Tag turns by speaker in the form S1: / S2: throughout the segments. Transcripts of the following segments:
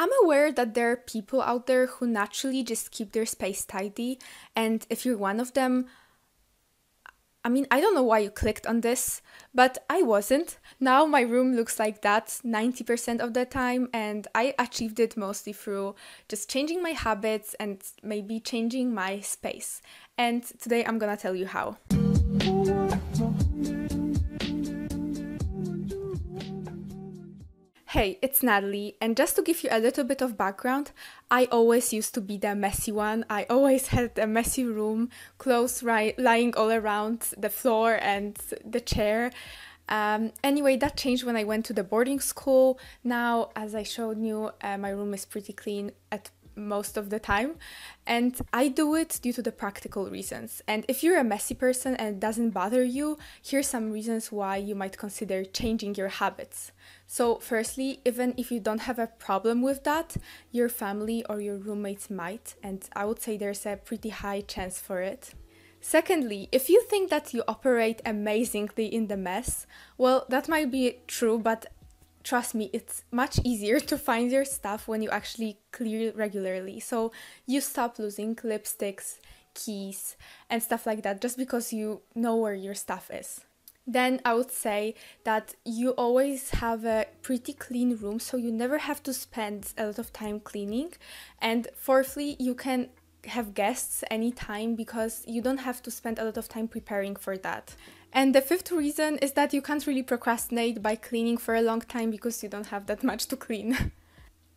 S1: I'm aware that there are people out there who naturally just keep their space tidy, and if you're one of them, I mean, I don't know why you clicked on this, but I wasn't. Now my room looks like that 90% of the time, and I achieved it mostly through just changing my habits and maybe changing my space. And today I'm gonna tell you how. Hey, it's Natalie, and just to give you a little bit of background, I always used to be the messy one. I always had a messy room, clothes ri- lying all around the floor and the chair. Um, anyway, that changed when I went to the boarding school. Now, as I showed you, uh, my room is pretty clean at most of the time. And I do it due to the practical reasons. And if you're a messy person and it doesn't bother you, here's some reasons why you might consider changing your habits. So, firstly, even if you don't have a problem with that, your family or your roommates might, and I would say there's a pretty high chance for it. Secondly, if you think that you operate amazingly in the mess, well, that might be true, but trust me, it's much easier to find your stuff when you actually clear regularly. So you stop losing lipsticks, keys, and stuff like that just because you know where your stuff is. Then I would say that you always have a pretty clean room, so you never have to spend a lot of time cleaning. And fourthly, you can have guests anytime because you don't have to spend a lot of time preparing for that. And the fifth reason is that you can't really procrastinate by cleaning for a long time because you don't have that much to clean.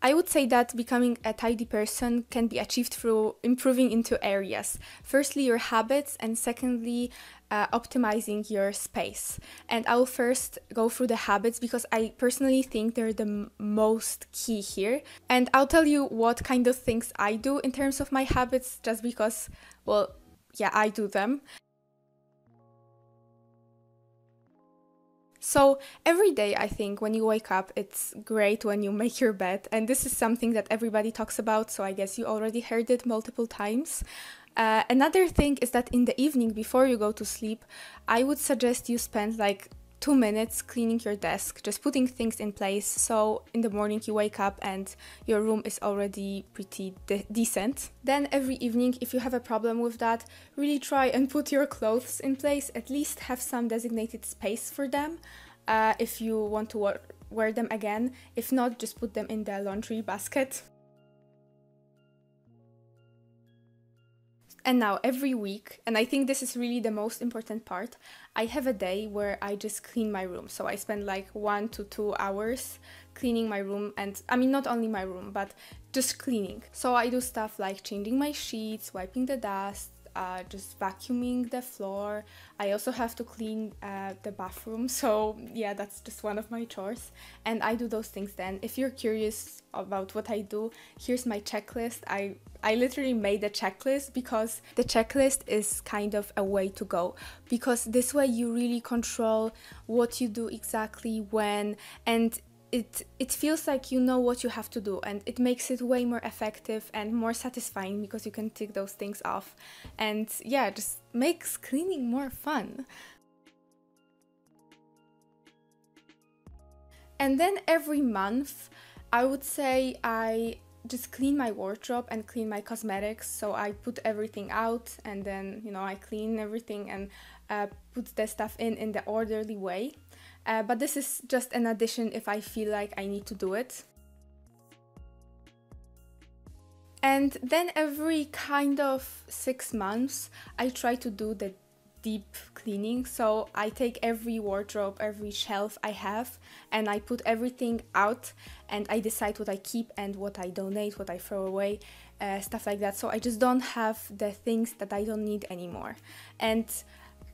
S1: I would say that becoming a tidy person can be achieved through improving into areas. Firstly, your habits, and secondly, uh, optimizing your space. And I will first go through the habits because I personally think they're the most key here. And I'll tell you what kind of things I do in terms of my habits just because, well, yeah, I do them. So, every day, I think when you wake up, it's great when you make your bed, and this is something that everybody talks about, so I guess you already heard it multiple times. Uh, another thing is that in the evening, before you go to sleep, I would suggest you spend like two minutes cleaning your desk, just putting things in place. So in the morning you wake up and your room is already pretty de- decent. Then every evening, if you have a problem with that, really try and put your clothes in place. At least have some designated space for them. Uh, if you want to wear, wear them again, if not, just put them in the laundry basket. And now every week, and I think this is really the most important part, I have a day where I just clean my room. So I spend like one to two hours cleaning my room, and I mean, not only my room, but just cleaning. So I do stuff like changing my sheets, wiping the dust, uh, just vacuuming the floor. I also have to clean uh, the bathroom, so yeah, that's just one of my chores. And I do those things then. If you're curious about what I do, here's my checklist. I I literally made a checklist because the checklist is kind of a way to go because this way you really control what you do exactly when and it it feels like you know what you have to do and it makes it way more effective and more satisfying because you can tick those things off. And yeah just makes cleaning more fun. And then every month i would say i just clean my wardrobe and clean my cosmetics. So i put everything out and then you know i clean everything and uh, put the stuff in in the orderly way uh, but this is just an addition if I feel like I need to do it. And then every kind of six months, I try to do the deep cleaning. So I take every wardrobe, every shelf I have, and I put everything out and I decide what I keep and what I donate, what I throw away, uh, stuff like that. So I just don't have the things that I don't need anymore. And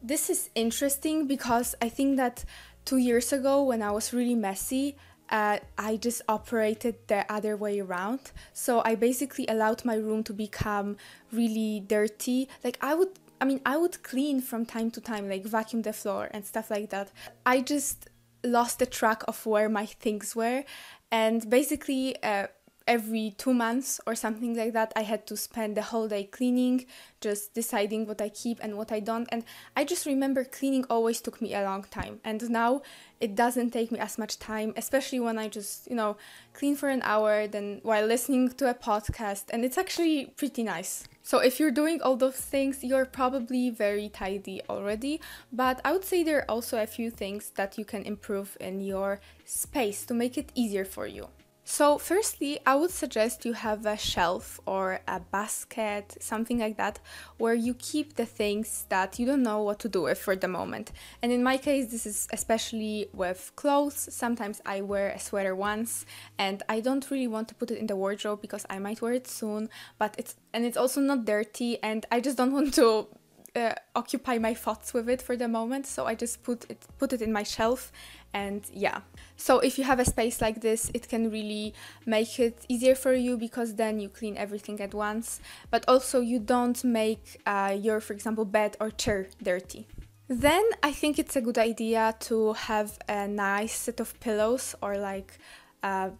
S1: this is interesting because I think that two years ago when I was really messy, uh, I just operated the other way around. So I basically allowed my room to become really dirty. Like I would, I mean, I would clean from time to time, like vacuum the floor and stuff like that. I just lost the track of where my things were, and basically. Uh, every two months or something like that, I had to spend the whole day cleaning, just deciding what I keep and what I don't. And I just remember cleaning always took me a long time. And now it doesn't take me as much time, especially when I just, you know, clean for an hour, then while listening to a podcast. And it's actually pretty nice. So if you're doing all those things, you're probably very tidy already. But I would say there are also a few things that you can improve in your space to make it easier for you. So, firstly, I would suggest you have a shelf or a basket, something like that, where you keep the things that you don't know what to do with for the moment. And in my case, this is especially with clothes. Sometimes I wear a sweater once and I don't really want to put it in the wardrobe because I might wear it soon, but it's and it's also not dirty and I just don't want to uh, occupy my thoughts with it for the moment so i just put it put it in my shelf and yeah. So if you have a space like this it can really make it easier for you because then you clean everything at once. But also you don't make uh, your for example bed or chair dirty. Then i think it's a good idea to have a nice set of pillows or like uh,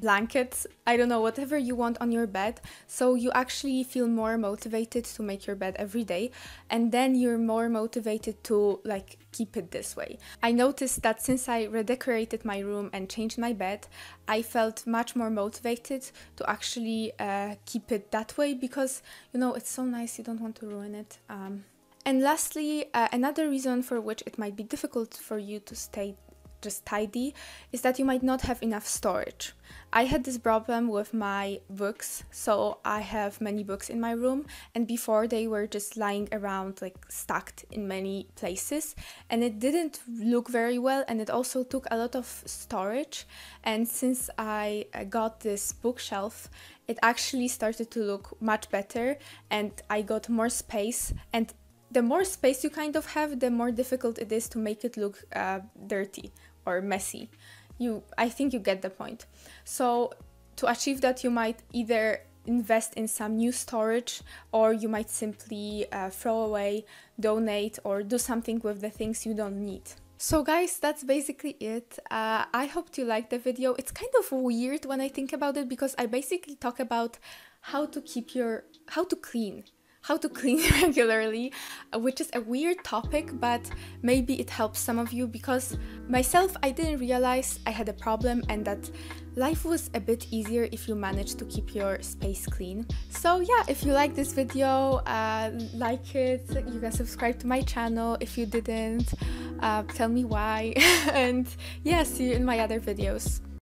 S1: blankets, I don't know, whatever you want on your bed. So you actually feel more motivated to make your bed every day. And then you're more motivated to like keep it this way. I noticed that since I redecorated my room and changed my bed, I felt much more motivated to actually uh, keep it that way because, you know, it's so nice, you don't want to ruin it. Um, and lastly, uh, another reason for which it might be difficult for you to stay just tidy is that you might not have enough storage. I had this problem with my books, so I have many books in my room, and before they were just lying around, like stacked in many places, and it didn't look very well, and it also took a lot of storage. And since I got this bookshelf, it actually started to look much better, and I got more space, and the more space you kind of have, the more difficult it is to make it look uh, dirty or messy. You, I think you get the point. So to achieve that, you might either invest in some new storage or you might simply uh, throw away, donate, or do something with the things you don't need. So guys, that's basically it. Uh, I hope you liked the video. It's kind of weird when I think about it because I basically talk about how to keep your, how to clean how to clean regularly, uh, which is a weird topic, but maybe it helps some of you because myself, I didn't realize I had a problem and that life was a bit easier if you managed to keep your space clean. So, yeah, if you like this video, uh, like it, you can subscribe to my channel. If you didn't, uh, tell me why, and yeah, see you in my other videos.